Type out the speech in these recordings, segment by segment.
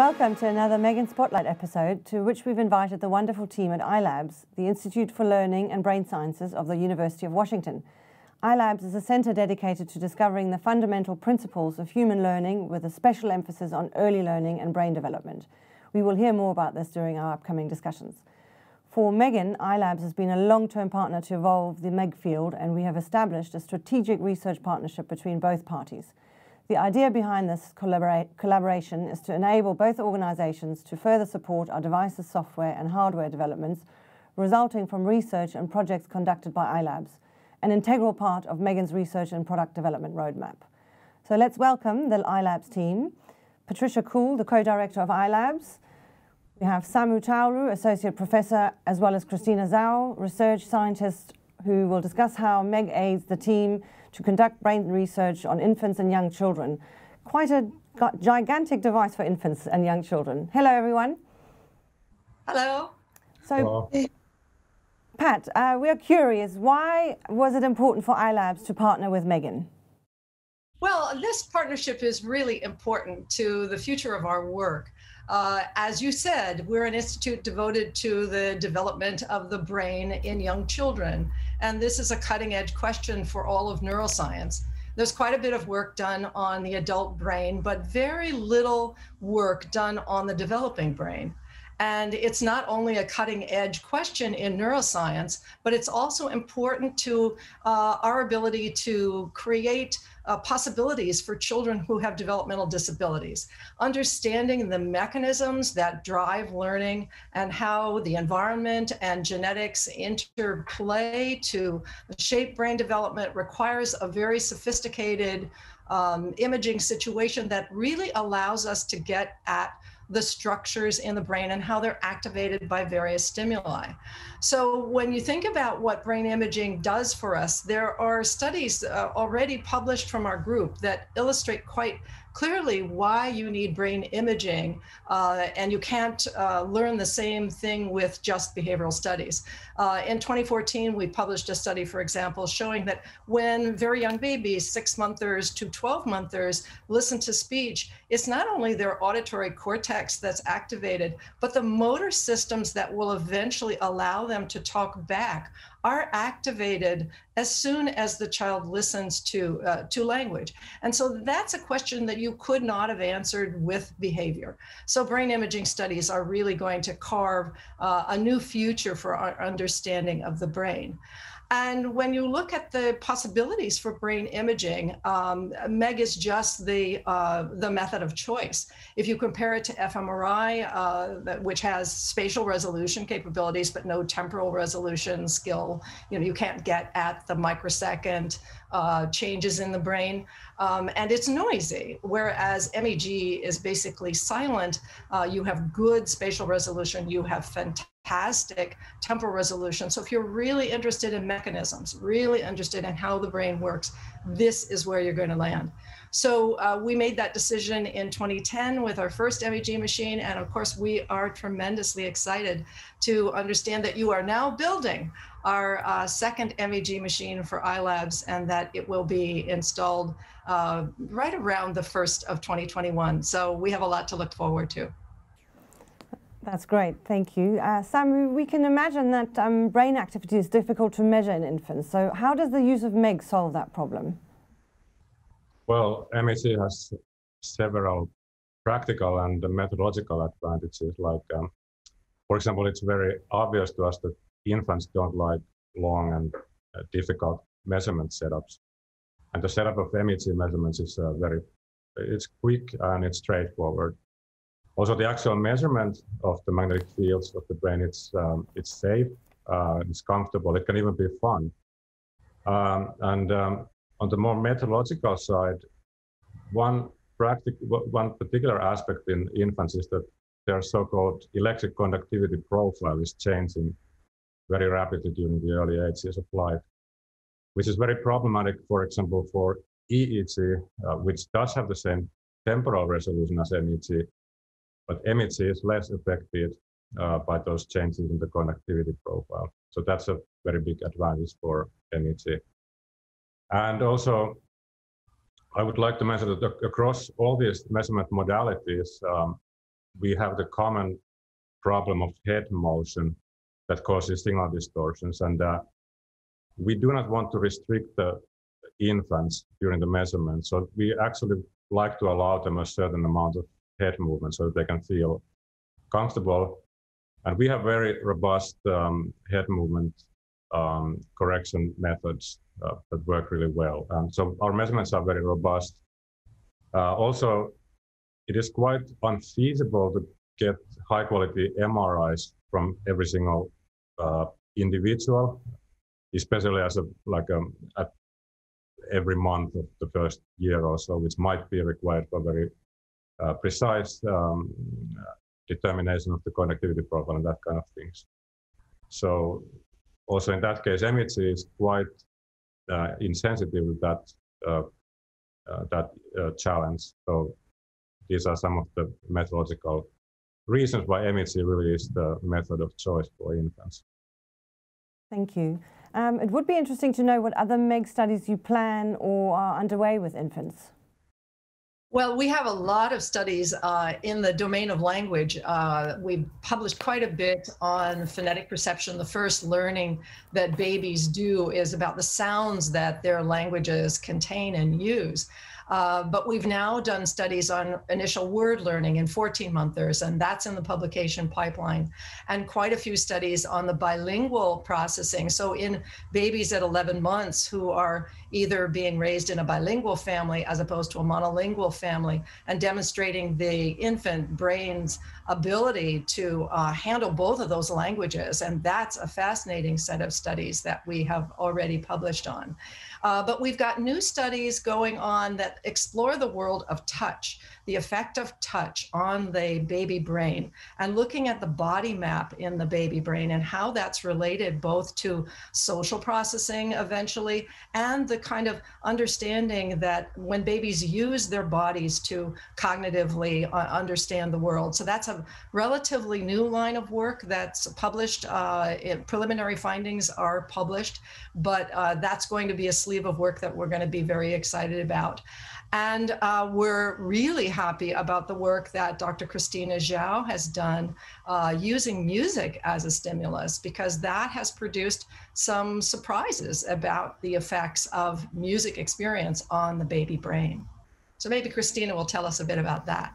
Welcome to another MEGIN Spotlight episode, to which we've invited the wonderful team at iLabs, the Institute for Learning and Brain Sciences of the University of Washington. iLabs is a center dedicated to discovering the fundamental principles of human learning with a special emphasis on early learning and brain development. We will hear more about this during our upcoming discussions. For MEGIN, iLabs has been a long-term partner to evolve the MEG field, and we have established a strategic research partnership between both parties. The idea behind this collabora collaboration is to enable both organizations to further support our devices, software and hardware developments resulting from research and projects conducted by iLabs, an integral part of MEGIN's research and product development roadmap. So let's welcome the iLabs team. Patricia Kuhl, the co-director of iLabs. We have Samu Taulu, associate professor, as well as Christina Zhao, research scientist who will discuss how MEG aids the team to conduct brain research on infants and young children. Quite a gigantic device for infants and young children. Hello, everyone. Hello. So, Hello. Pat, uh, we are curious. Why was it important for iLabs to partner with MEGIN? Well, this partnership is really important to the future of our work. Uh, as you said, we're an institute devoted to the development of the brain in young children. And this is a cutting edge question for all of neuroscience. There's quite a bit of work done on the adult brain, but very little work done on the developing brain. And it's not only a cutting edge question in neuroscience, but it's also important to uh, our ability to create uh, possibilities for children who have developmental disabilities. Understanding the mechanisms that drive learning and how the environment and genetics interplay to shape brain development requires a very sophisticated um, imaging situation that really allows us to get at the structures in the brain and how they're activated by various stimuli. So, when you think about what brain imaging does for us, there are studies uh, already published from our group that illustrate quite clearly why you need brain imaging, uh, and you can't uh, learn the same thing with just behavioral studies. Uh, in 2014, we published a study, for example, showing that when very young babies, six monthers to 12 monthers, listen to speech, it's not only their auditory cortex that's activated, but the motor systems that will eventually allow them to talk back are activated as soon as the child listens to uh, to language. And so that's a question that you could not have answered with behavior. So brain imaging studies are really going to carve uh, a new future for our understanding of the brain and when you look at the possibilities for brain imaging, um, MEG is just the, uh, the method of choice. If you compare it to fMRI, uh, which has spatial resolution capabilities, but no temporal resolution skill, you know, you can't get at the microsecond uh, changes in the brain, um, and it's noisy. Whereas MEG is basically silent, uh, you have good spatial resolution, you have fantastic temporal resolution. So if you're really interested in mechanisms, really interested in how the brain works, this is where you're going to land. So uh, we made that decision in 2010 with our first MEG machine. And of course, we are tremendously excited to understand that you are now building our uh, second MEG machine for iLabs and that it will be installed uh, right around the first of 2021. So we have a lot to look forward to. That's great, thank you. Uh, Sam, we can imagine that um, brain activity is difficult to measure in infants. So how does the use of MEG solve that problem? Well, MEG has several practical and methodological advantages. Like, um, for example, it's very obvious to us that infants don't like long and uh, difficult measurement setups. And the setup of MEG measurements is uh, very, it's quick and it's straightforward. Also, the actual measurement of the magnetic fields of the brain, it's, um, it's safe, uh, it's comfortable, it can even be fun. Um, and um, on the more methodological side, one, practic- one particular aspect in infants is that their so-called electric conductivity profile is changing very rapidly during the early ages of life, which is very problematic, for example, for EEG, uh, which does have the same temporal resolution as MEG, but MEG is less affected uh, by those changes in the conductivity profile. So that's a very big advantage for MEG. And also, I would like to mention that across all these measurement modalities, um, we have the common problem of head motion that causes signal distortions. And uh, we do not want to restrict the infants during the measurement. So we actually like to allow them a certain amount of head movement so that they can feel comfortable. And we have very robust um, head movement um, correction methods uh, that work really well. Um, so our measurements are very robust. Uh, also, it is quite unfeasible to get high quality MRIs from every single uh, individual, especially as a like um, at every month of the first year or so, which might be required for very uh, precise um, determination of the connectivity profile and that kind of things. So also in that case, MEG is quite uh, insensitive to that uh, uh, that uh, challenge. So these are some of the methodological reasons why MEG really is the method of choice for infants. Thank you. Um, it would be interesting to know what other MEG studies you plan or are underway with infants. Well, we have a lot of studies uh, in the domain of language. Uh, we've published quite a bit on phonetic perception. The first learning that babies do is about the sounds that their languages contain and use. Uh, but we've now done studies on initial word learning in 14 monthers, and that's in the publication pipeline, and quite a few studies on the bilingual processing. So, in babies at 11 months who are either being raised in a bilingual family as opposed to a monolingual family, and demonstrating the infant brain's ability to uh, handle both of those languages. And that's a fascinating set of studies that we have already published on. Uh, but we've got new studies going on that explore the world of touch, the effect of touch on the baby brain, and looking at the body map in the baby brain and how that's related both to social processing eventually and the kind of understanding that when babies use their bodies to cognitively uh, understand the world. So that's a relatively new line of work that's published. Uh, preliminary findings are published, but uh, that's going to be a sleeve of work that we're going to be very excited about. And uh, we're really happy about the work that Dr. Christina Zhao has done uh, using music as a stimulus, because that has produced some surprises about the effects of music experience on the baby brain. So maybe Christina will tell us a bit about that.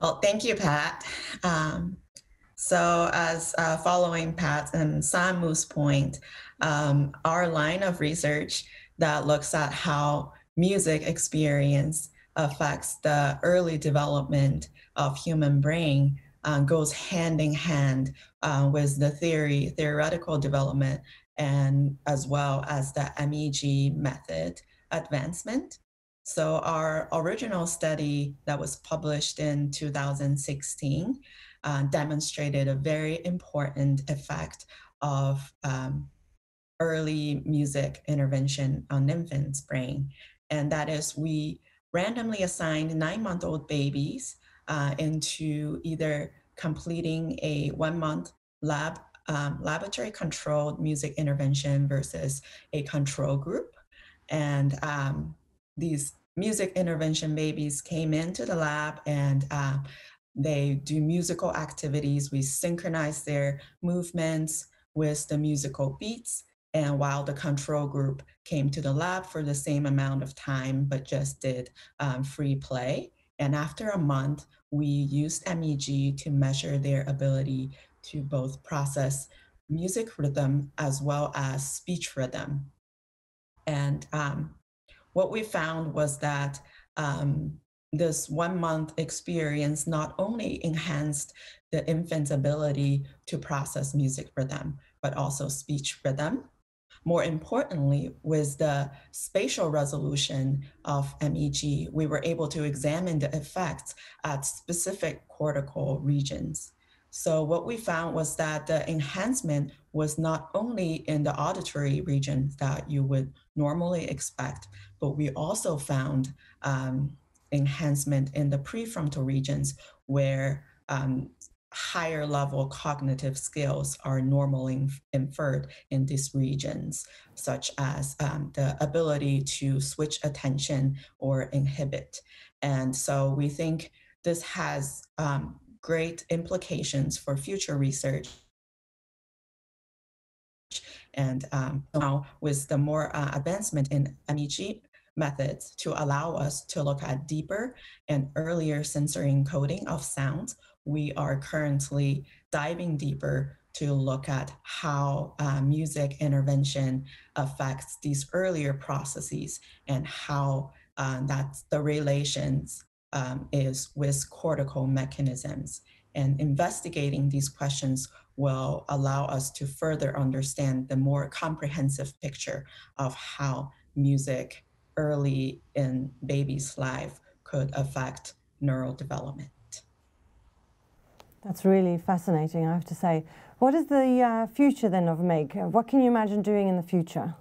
Well, thank you, Pat. Um, so, as uh, following Pat and Samu's point, um, our line of research that looks at how music experience affects the early development of human brain uh, goes hand in hand uh, with the theory, theoretical development, and as well as the MEG method advancement. So our original study that was published in 2016 uh, demonstrated a very important effect of um, early music intervention on infants' brain. And that is we randomly assigned nine-month-old babies uh, into either completing a one-month lab um, laboratory controlled music intervention versus a control group. And um, these music intervention babies came into the lab and uh, they do musical activities. We synchronize their movements with the musical beats. And while the control group came to the lab for the same amount of time, but just did um, free play. And after a month, we used MEG to measure their ability to both process music rhythm as well as speech rhythm. And um, what we found was that um, this one month experience not only enhanced the infant's ability to process music rhythm, but also speech rhythm. More importantly, with the spatial resolution of MEG, we were able to examine the effects at specific cortical regions. So what we found was that the enhancement was not only in the auditory region that you would normally expect, but we also found um, enhancement in the prefrontal regions where um, higher level cognitive skills are normally inferred in these regions, such as um, the ability to switch attention or inhibit. And so we think this has um, great implications for future research. And um, now with the more uh, advancement in MEG methods to allow us to look at deeper and earlier sensory encoding of sounds, we are currently diving deeper to look at how uh, music intervention affects these earlier processes and how uh, that's the relations um, is with cortical mechanisms. And investigating these questions will allow us to further understand the more comprehensive picture of how music early in baby's life could affect neural development. That's really fascinating, I have to say. What is the uh, future then of MEG? What can you imagine doing in the future?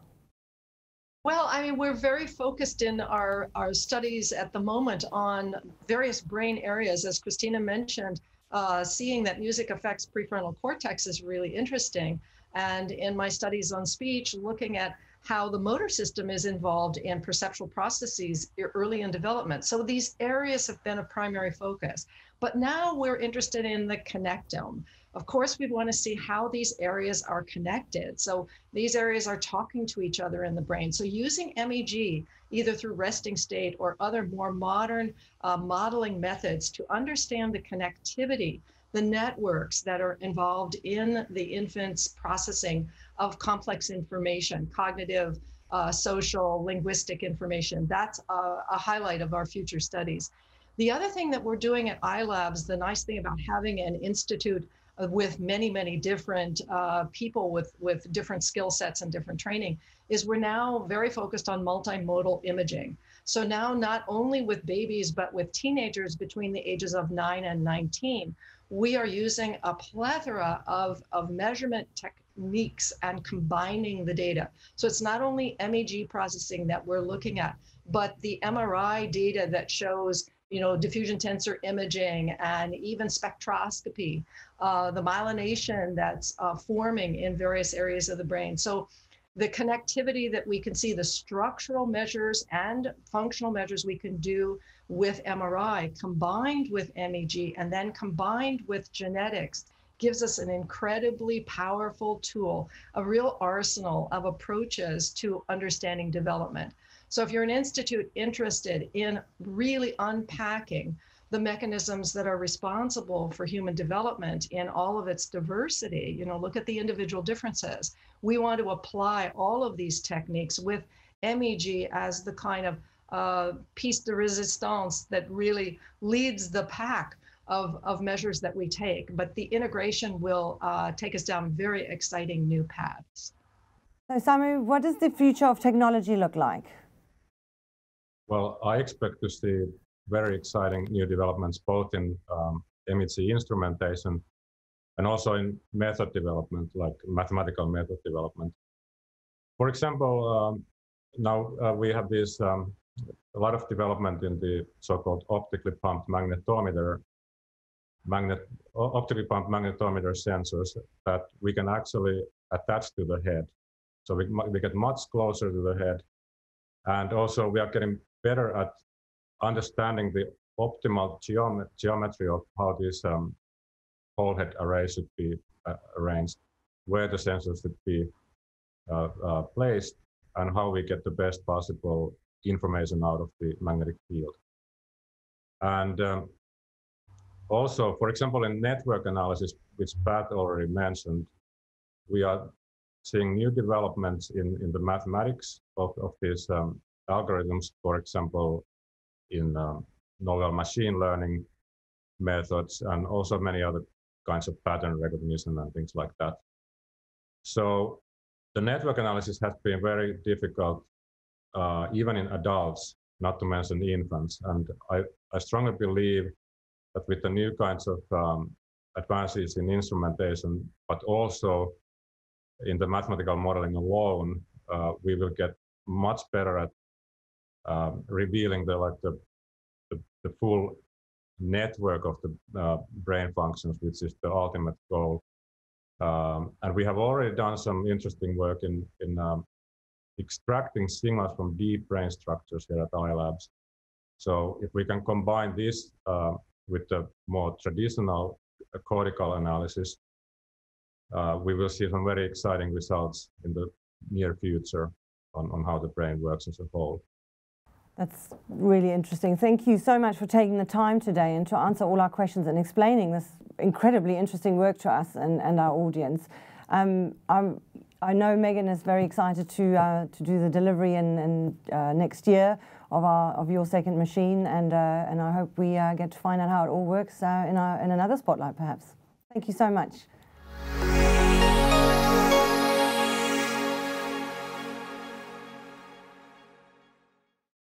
Well, I mean, we're very focused in our, our studies at the moment on various brain areas. As Christina mentioned, uh, seeing that music affects prefrontal cortex is really interesting. And in my studies on speech, looking at how the motor system is involved in perceptual processes early in development. So these areas have been a primary focus. But now we're interested in the connectome. Of course, we want to see how these areas are connected. So these areas are talking to each other in the brain. So using MEG, either through resting state or other more modern uh, modeling methods to understand the connectivity, the networks that are involved in the infant's processing of complex information, cognitive, uh, social, linguistic information. That's a, a highlight of our future studies. The other thing that we're doing at iLabs, the nice thing about having an institute with many, many different uh, people with, with different skill sets and different training, is we're now very focused on multimodal imaging. So now not only with babies, but with teenagers between the ages of 9 and 19, we are using a plethora of, of measurement techniques and combining the data. So it's not only MEG processing that we're looking at, but the MRI data that shows you know, diffusion tensor imaging and even spectroscopy, uh, the myelination that's uh, forming in various areas of the brain. So the connectivity that we can see, the structural measures and functional measures we can do with MRI combined with MEG and then combined with genetics gives us an incredibly powerful tool, a real arsenal of approaches to understanding development. So if you're an institute interested in really unpacking the mechanisms that are responsible for human development in all of its diversity, you know, look at the individual differences. We want to apply all of these techniques with MEG as the kind of uh, piece de resistance that really leads the pack of, of measures that we take. But the integration will uh, take us down very exciting new paths. So, Samu, what does the future of technology look like? Well, I expect to see very exciting new developments both in um, MEG instrumentation and also in method development, like mathematical method development. For example, um, now uh, we have this um, a lot of development in the so-called optically pumped magnetometer, magnet, optically magnetometer sensors that we can actually attach to the head. So we, we get much closer to the head. And also we are getting better at understanding the optimal geomet geometry of how this um, whole head array should be uh, arranged, where the sensors should be uh, uh, placed, and how we get the best possible information out of the magnetic field. And um, also, for example, in network analysis, which Pat already mentioned, we are seeing new developments in, in the mathematics of, of these um, algorithms, for example, in uh, novel machine learning methods, and also many other kinds of pattern recognition and things like that. So the network analysis has been very difficult, uh, even in adults, not to mention infants. And I, I strongly believe that with the new kinds of um, advances in instrumentation, but also in the mathematical modeling alone, uh, we will get much better at um, revealing the like the, the, the full network of the uh, brain functions, which is the ultimate goal. Um, and we have already done some interesting work in in um, extracting signals from deep brain structures here at iLabs. So if we can combine this uh, with the more traditional cortical analysis, uh, we will see some very exciting results in the near future on, on how the brain works as a whole. That's really interesting. Thank you so much for taking the time today and to answer all our questions and explaining this incredibly interesting work to us and, and our audience. Um, i know MEGIN is very excited to uh, to do the delivery in, in uh, next year of our of your second machine, and uh, and I hope we uh, get to find out how it all works uh, in our, in another spotlight, perhaps. Thank you so much.